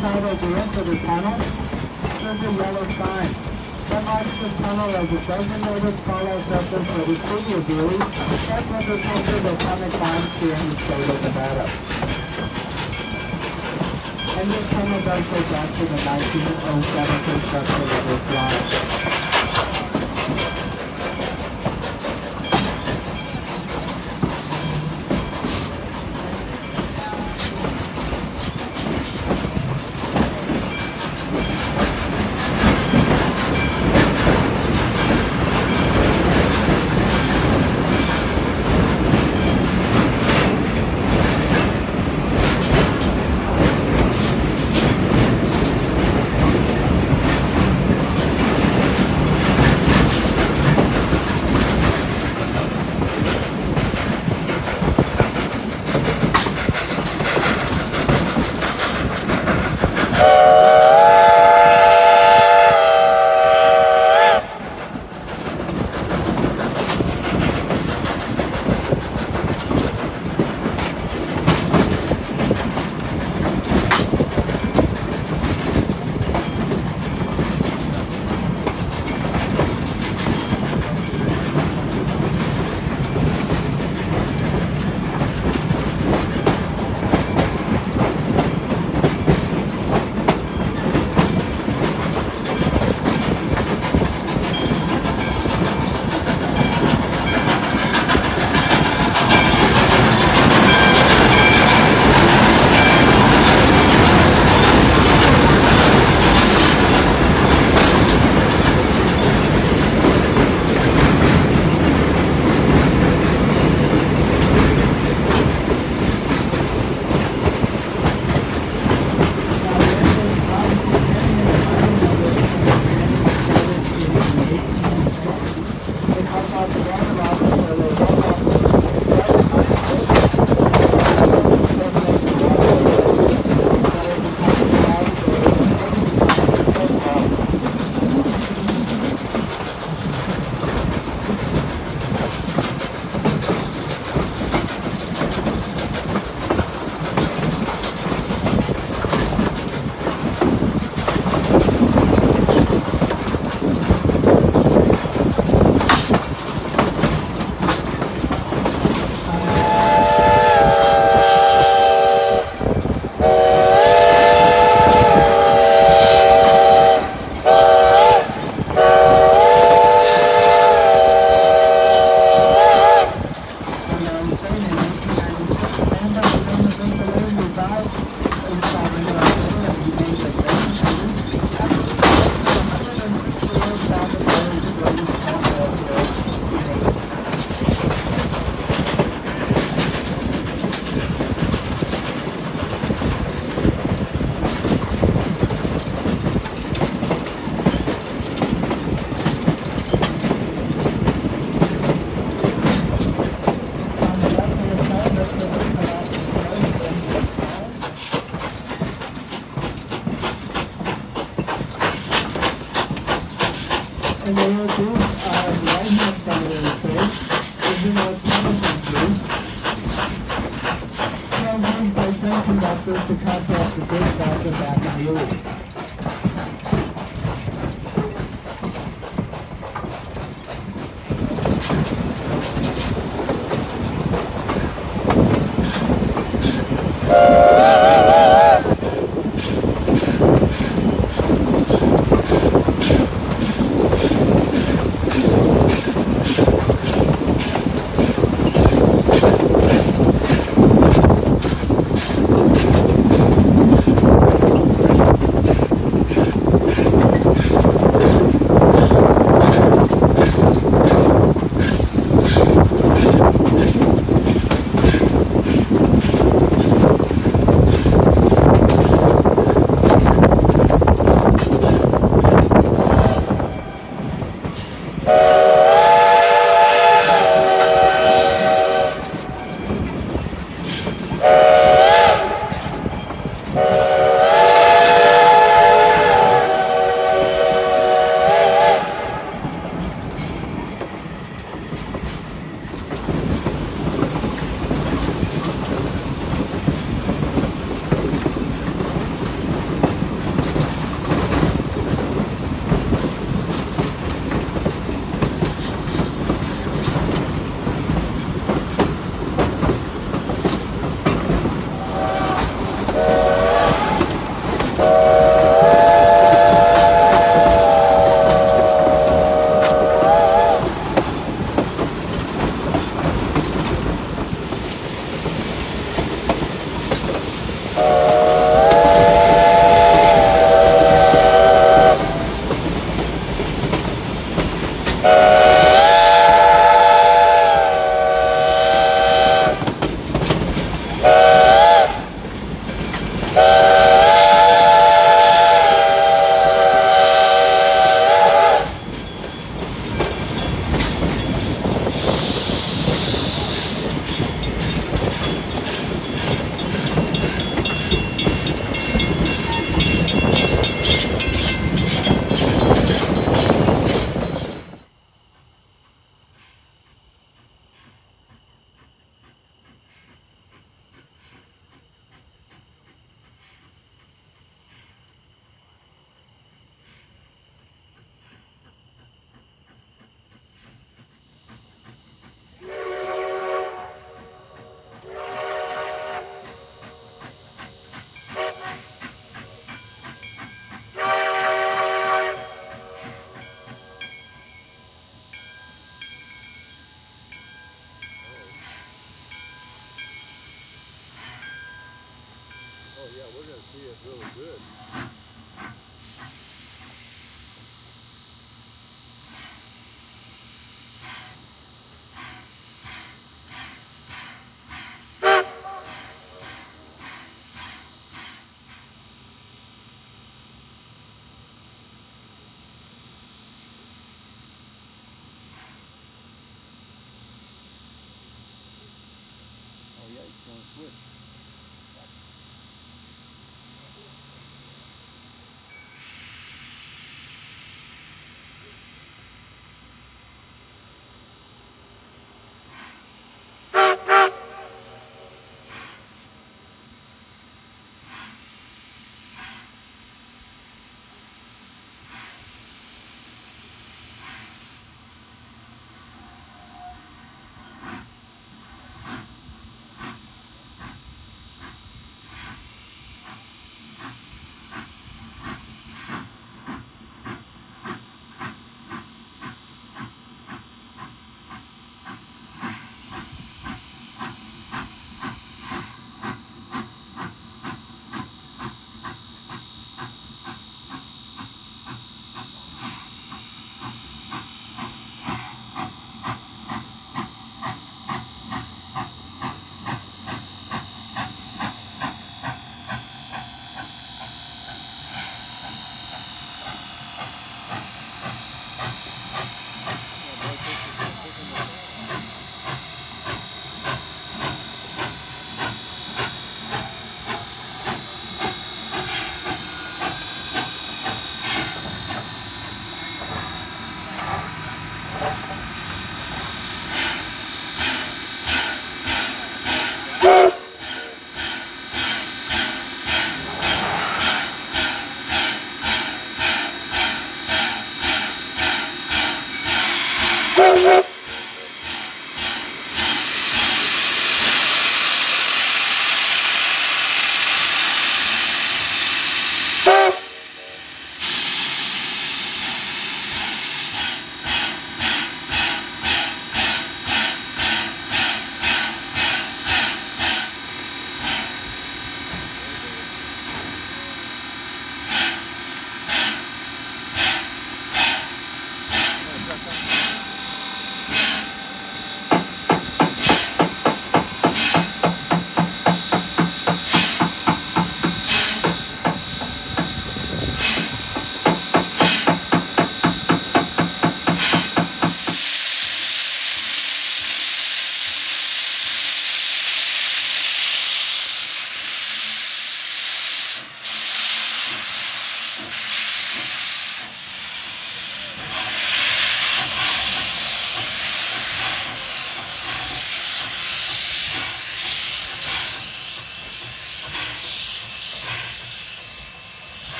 side as you enter the tunnel, there's a yellow sign. That marks the tunnel as a designated follow session for the city of viewers and for the people that come at times here in the state of Nevada. And this tunnel does go back to the 1907 construction of this line. conductors to contact the dispatcher back in the old. Thank